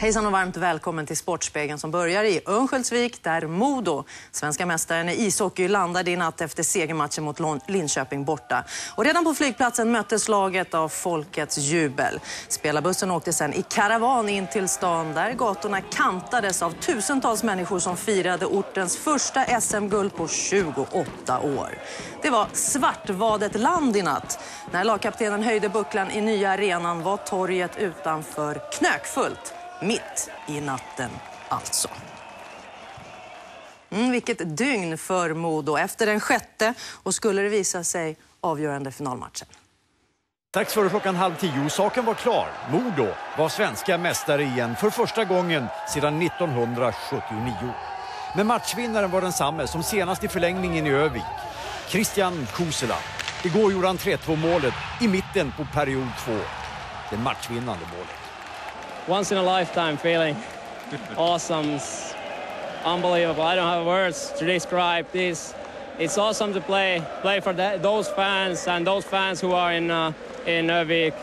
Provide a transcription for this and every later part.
Hejsan och varmt välkommen till Sportspegeln som börjar i Örnsköldsvik där Modo, svenska mästaren i ishockey, landade i natt efter segermatchen mot Linköping borta. Och redan på flygplatsen möttes laget av folkets jubel. Spelarbussen åkte sen i karavan in till stan där gatorna kantades av tusentals människor som firade ortens första SM-guld på 28 år. Det var Svartvadet land i natt. När lagkaptenen höjde bucklan i nya arenan var torget utanför knökfullt. Mitt i natten alltså. Mm, vilket dygn för Modo efter den sjätte och skulle det visa sig avgörande finalmatchen. Strax före klockan halv tio. Saken var klar. Modo var svenska mästare igen för första gången sedan 1979. Men matchvinnaren var densamme som senast i förlängningen i Övik. Christian Kusela. Igår gjorde han 3-2 målet i mitten på period 2. Det matchvinnande målet once in a lifetime feeling. awesome. It's unbelievable. I don't have words to describe this. It's awesome to play play for that, those fans and those fans who are in uh, in Övik.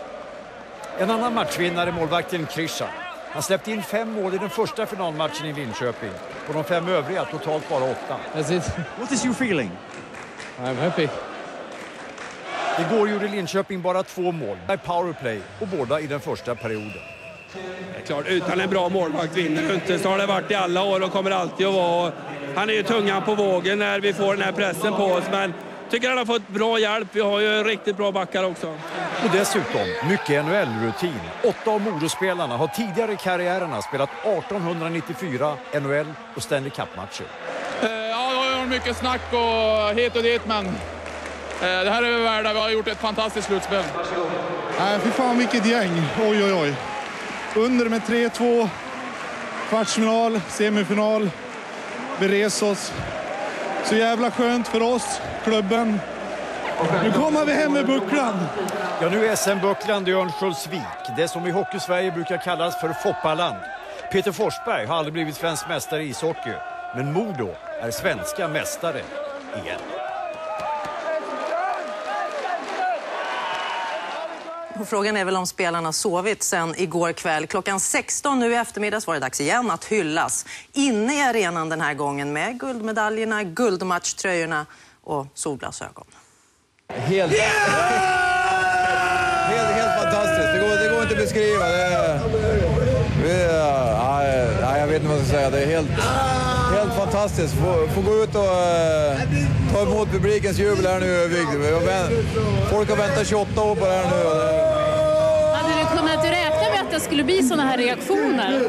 En annan matchvinnare, målvakten Krishan. Han släppte in fem mål i den första finalmatchen i Linköping. Och de fem övriga totalt bara åtta. That's it. What is your feeling? I'm happy. Igår gjorde Linköping bara två mål i powerplay och båda i den första perioden. Det är klart, utan en bra målvakt vinner du inte. Så har det varit i alla år och kommer alltid att vara. Han är ju tungan på vågen när vi får den här pressen på oss. Men tycker han har fått bra hjälp. Vi har ju riktigt bra backar också. Och dessutom mycket NHL-rutin. Åtta av Modospelarna har tidigare i karriärerna spelat 1894 NHL och Stanley Cup-matcher. Eh, ja, det har varit mycket snack och hit och dit, men eh, det här är vi värda. Vi har gjort ett fantastiskt slutspel. Nej, fy fan vilket gäng. Oj, oj, oj. Under med 3-2. Kvartsfinal, semifinal. Vi reser oss. Så jävla skönt för oss, klubben. Nu kommer vi hem med bucklan. Ja, nu är SM-bucklan i Örnsköldsvik. Det som i Hockeysverige brukar kallas för Foppaland. Peter Forsberg har aldrig blivit svensk mästare i ishockey. Men Modo är svenska mästare igen. Och frågan är väl om spelarna sovit sen igår kväll. Klockan 16 nu i eftermiddags var det dags igen att hyllas. Inne i arenan den här gången med guldmedaljerna, guldmatchtröjorna och solglasögon. Helt, helt, helt fantastiskt. Det går, det går inte att beskriva. Det är, vi, ja, jag vet inte vad jag ska säga. Det är helt, helt fantastiskt. Få, få gå ut och eh, ta emot publikens jubel här nu. Folk har väntat 28 år på det här nu det skulle bli såna här reaktioner?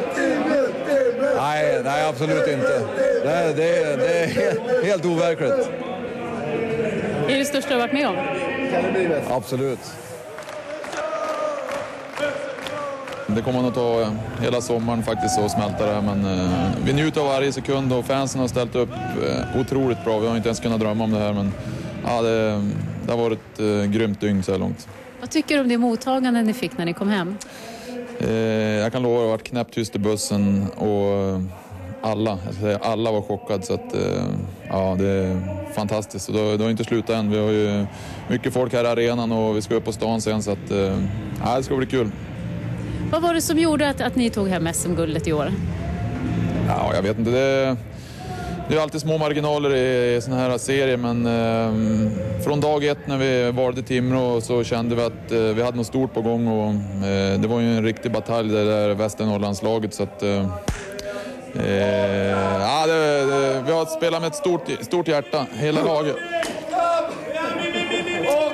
Nej, nej absolut inte. Det, det, det är helt, helt overkligt. Är det det största du varit med om? Absolut. Det kommer nog ta hela sommaren faktiskt att smälta det här men eh, vi njuter av varje sekund och fansen har ställt upp eh, otroligt bra. Vi har inte ens kunnat drömma om det här men ja, det, det har varit ett eh, grymt dygn så här långt. Vad tycker du om det mottagande ni fick när ni kom hem? Eh, jag kan lova att det varit knäpptyst i bussen och alla, jag ska säga, alla var chockade så att eh, ja, det är fantastiskt. Och det, det har inte slutat än. Vi har ju mycket folk här i arenan och vi ska upp på stan sen så att eh, ja, det ska bli kul. Vad var det som gjorde att, att ni tog hem SM-guldet i år? Ja, jag vet inte. Det, det är alltid små marginaler i, i sådana här serier men eh, från dag ett när vi valde Timrå så kände vi att eh, vi hade något stort på gång och eh, det var ju en riktig batalj det där Västernorrlandslaget så att eh, ja, det, det, vi har spelat med ett stort, stort hjärta, hela laget. Och,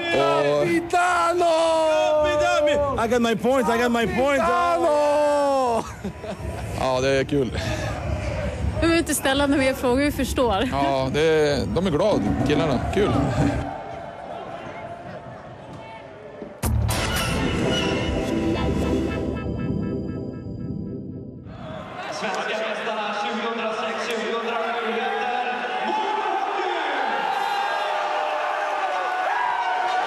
I got my point, I got my point. Ja, det är kul. Du behöver inte ställa några mer frågor, vi förstår. Ja, det, de är glada, killarna. Kul.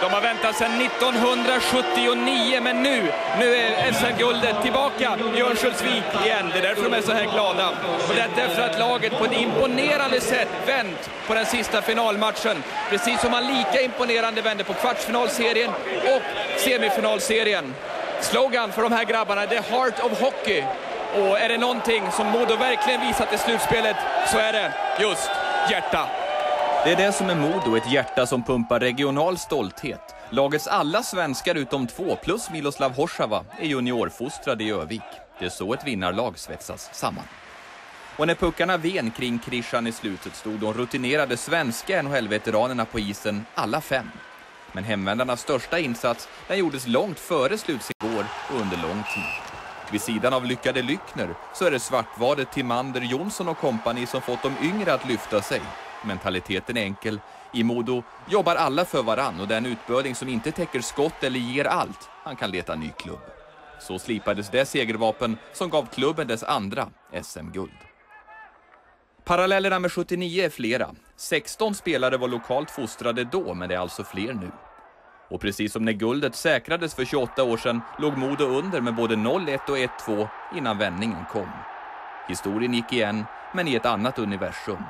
De har väntat sedan 1979, men nu, nu är SM-guldet tillbaka i Örnsköldsvik igen. Det är därför de är så här glada. Och detta efter att laget på ett imponerande sätt vänt på den sista finalmatchen. Precis som man lika imponerande vände på kvartsfinalserien och semifinalserien. Slogan för de här grabbarna, The Heart of Hockey. Och är det någonting som Modo verkligen visat i slutspelet så är det just hjärta. Det är det som är Modo, ett hjärta som pumpar regional stolthet. Lagets alla svenskar utom två, plus Miloslav Horsava, är juniorfostrade i Övik. Det är så ett vinnarlag svetsas samman. Och när puckarna ven kring Krishan i slutet stod de rutinerade svenska NHL-veteranerna på isen, alla fem. Men hemvändarnas största insats, den gjordes långt före slutsigår och under lång tid. Vid sidan av lyckade Lyckner så är det svartvadet Timander, Jonsson och kompani som fått de yngre att lyfta sig. Mentaliteten är enkel. I Modo jobbar alla för varann och den utböling som inte täcker skott eller ger allt, han kan leta ny klubb. Så slipades det segervapen som gav klubben dess andra SM-guld. Parallellerna med 79 är flera. 16 spelare var lokalt fostrade då, men det är alltså fler nu. Och precis som när guldet säkrades för 28 år sedan låg Modo under med både 0-1 och 1-2 innan vändningen kom. Historien gick igen, men i ett annat universum.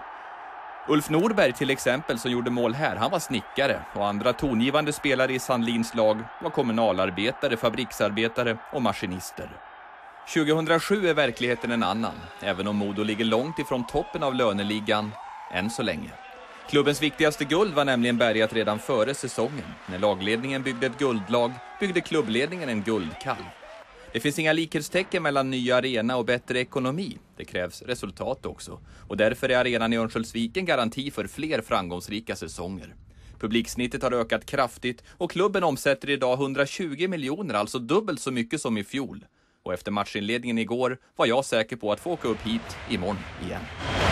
Ulf Norberg till exempel som gjorde mål här, han var snickare och andra tongivande spelare i Sandlins lag var kommunalarbetare, fabriksarbetare och maskinister. 2007 är verkligheten en annan, även om Modo ligger långt ifrån toppen av löneligan, än så länge. Klubbens viktigaste guld var nämligen bärgat redan före säsongen. När lagledningen byggde ett guldlag byggde klubbledningen en guldkalv. Det finns inga likhetstecken mellan ny arena och bättre ekonomi. Det krävs resultat också. Och därför är arenan i Örnsköldsvik en garanti för fler framgångsrika säsonger. Publiksnittet har ökat kraftigt och klubben omsätter idag 120 miljoner, alltså dubbelt så mycket som i fjol. Och efter matchinledningen igår var jag säker på att få åka upp hit imorgon igen.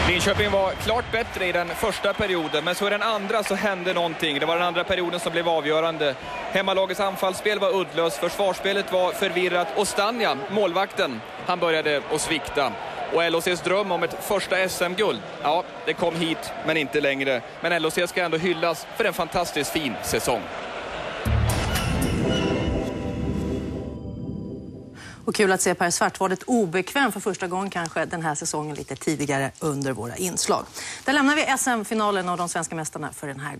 Linköping var klart bättre i den första perioden, men så i den andra så hände någonting. Det var den andra perioden som blev avgörande. Hemmalagets anfallsspel var uddlöst, försvarsspelet var förvirrat och Stanja, målvakten, han började att svikta. Och LHCs dröm om ett första SM-guld, ja, det kom hit, men inte längre. Men LHC ska ändå hyllas för en fantastiskt fin säsong. Och kul att se Per Svartvadet obekväm för första gången kanske den här säsongen lite tidigare under våra inslag. Där lämnar vi SM-finalen och de svenska mästarna för den här